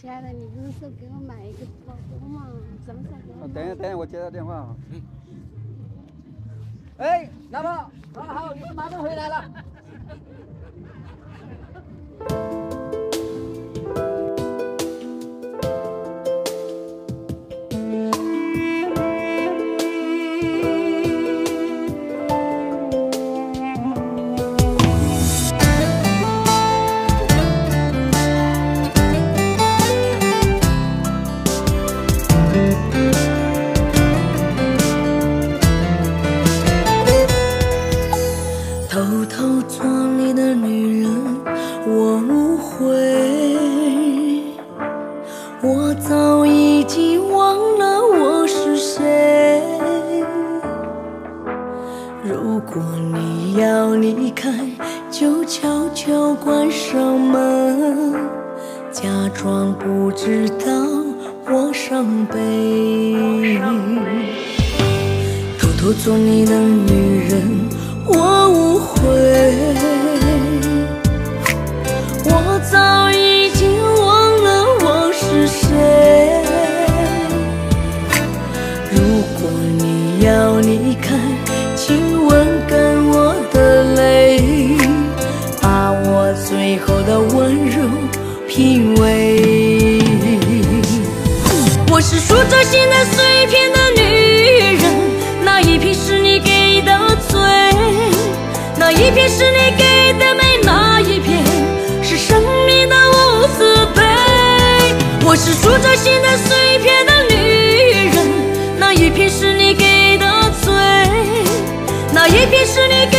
亲爱的，你不是说给我买一个包包吗？什么时候给我？等一下，等一下，我接到电话啊。哎，老婆，好好，你马上回来了。偷做你的女人，我无悔，我早已经忘了我是谁。如果你要离开，就悄悄关上门，假装不知道我伤悲。偷偷做你的女果你要离开，请吻干我的泪，把我最后的温柔品味。我是数着心的碎片的女人，那一片是你给的罪，那一片是你给的美，那一片是生命的无私悲。我是数着心的碎片是你。给。